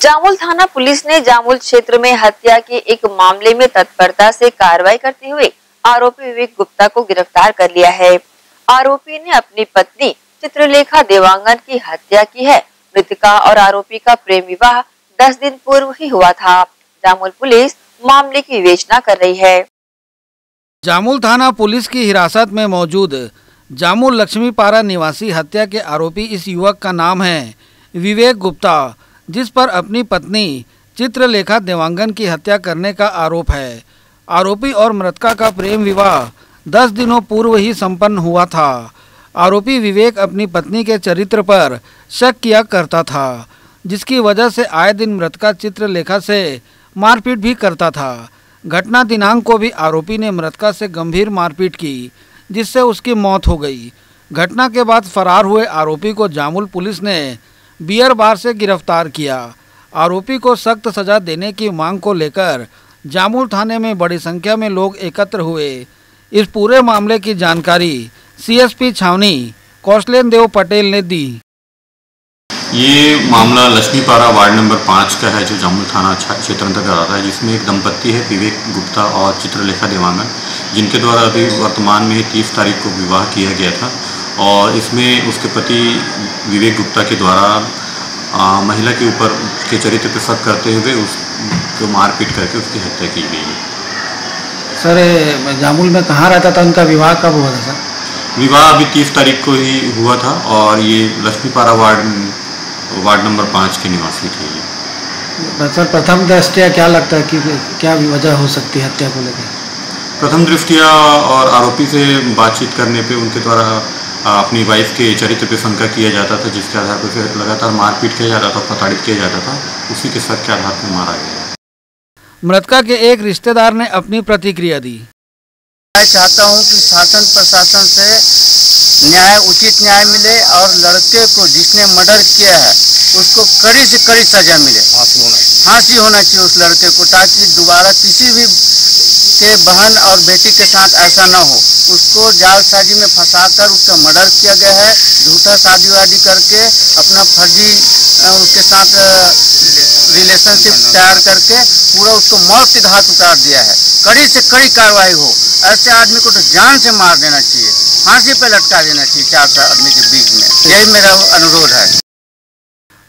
जामुल थाना पुलिस ने जामुल क्षेत्र में हत्या के एक मामले में तत्परता से कार्रवाई करते हुए आरोपी विवेक गुप्ता को गिरफ़्तार कर लिया है। आरोपी ने अपनी पत्नी चित्रलेखा देवांगन की हत्या की है। मृतका और आरोपी का प्रेम विवाह दस दिन पूर्व ही हुआ था। जामुल पुलिस मामले की विवेचना कर रही है। जामुल थाना पुलिस की हिरासत में मौजूद जामुल लक्ष्मीपारा निवासी हत्या के आरोपी इस युवक का नाम है विवेक गुप्ता। जिस पर अपनी पत्नी चित्रलेखा देवांगन की हत्या करने का आरोप है। आरोपी और मृतका का प्रेम विवाह दस दिनों पूर्व ही संपन्न हुआ था। आरोपी विवेक अपनी पत्नी के चरित्र पर शक किया करता था, जिसकी वजह से आए दिन मृतका चित्रलेखा से मारपीट भी करता था। घटना दिनांक को भी आरोपी ने मृतका से गंभीर मारपीट की, जिससे उसकी मौत हो गई। घटना के बाद फरार हुए आरोपी को जामुल पुलिस ने बियर बार से गिरफ़्तार किया। आरोपी को सख्त सजा देने की मांग को लेकर जामुल थाने में बड़ी संख्या में लोग एकत्र हुए। इस पूरे मामले की जानकारी सीएसपी छावनी, कौशलेन देव पटेल ने दी। ये मामला लक्ष्मीपारा वार्ड नंबर पाँच का है, जो जामुल थाना क्षेत्र अंतर्गत आता है, जिसमें एक दंपत्ति है, विवेक गुप्ता और चित्रलेखा देवांगन, जिनके द्वारा अभी वर्तमान में तीस तारीख को विवाह किया गया था। और इसमें उसके पति विवेक गुप्ता के द्वारा आ, महिला के ऊपर के चरित्र पर शक करते हुए उसको मारपीट करके उसकी हत्या की गई है। सर जामुल में कहाँ रहता था? उनका विवाह कब हुआ था सर? विवाह अभी तीस तारीख को ही हुआ था और ये लक्ष्मीपारा वार्ड वार्ड नंबर पाँच के निवासी थे ये। सर प्रथम दृष्टिया क्या लगता है कि क्या वजह हो सकती है हत्या को लेकर? प्रथम दृष्टिया और आरोपी से बातचीत करने पे उनके द्वारा अपनी वाइफ के चरित्र पर शंका किया जाता था, जिसके आधार पर फिर लगातार मारपीट किया जाता था, प्रताड़ित किया जाता था, उसी के शक के आधार पर मारा गया। मृतका के एक रिश्तेदार ने अपनी प्रतिक्रिया दी। मैं चाहता हूँ कि शासन प्रशासन से न्याय उचित न्याय मिले और लड़के को जिसने मर्डर किया है उसको कड़ी से कड़ी सजा मिले। फांसी होना चाहिए। फांसी होना चाहिए उस लड़के को ताकि दोबारा किसी भी के बहन और बेटी के साथ ऐसा ना हो। उसको जालसाजी में फंसाकर उसका मर्डर किया गया है झूठा शादी वादी करके अपना फर्जी उसके साथ रिलेशनशिप तैयार करके पूरा उसको मौत के घाट उतार दिया है। कड़ी से कड़ी कार्रवाई हो ऐसे आदमी को तो जान से मार देना चाहिए, फांसी पे लटका देना चाहिए चार आदमी के बीच में। यही मेरा अनुरोध है।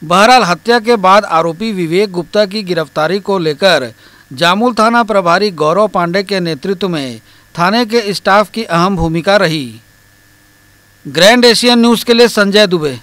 बहरहाल हत्या के बाद आरोपी विवेक गुप्ता की गिरफ्तारी को लेकर जामुल थाना प्रभारी गौरव पांडे के नेतृत्व में थाने के स्टाफ की अहम भूमिका रही। ग्रैंड एशियन न्यूज़ के लिए संजय दुबे।